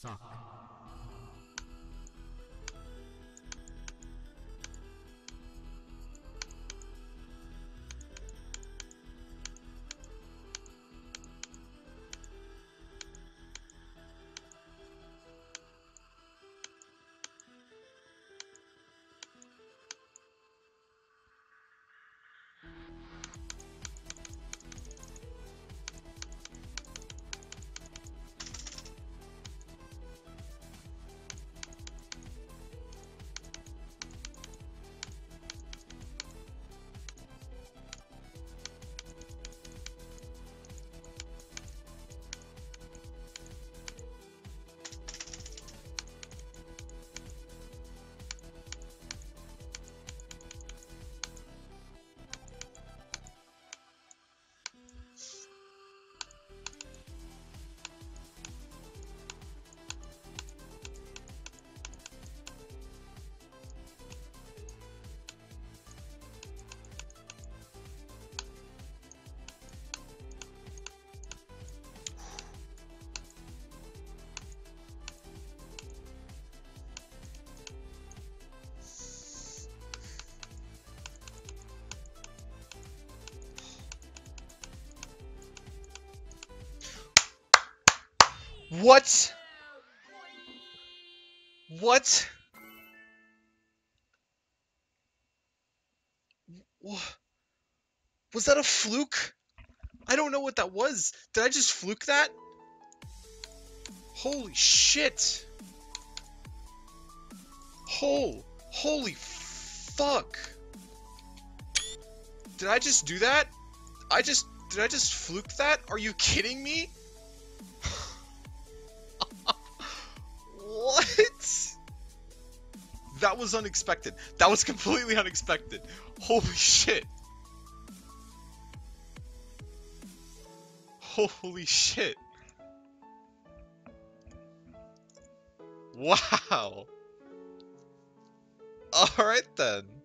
suck. What? What? Was that a fluke? I don't know what that was. Did I just fluke that? Holy shit. Oh, holy fuck. Did I just do that? I just, did I just fluke that? Are you kidding me? That was unexpected. That was completely unexpected. Holy shit. Holy shit. Wow. Alright then.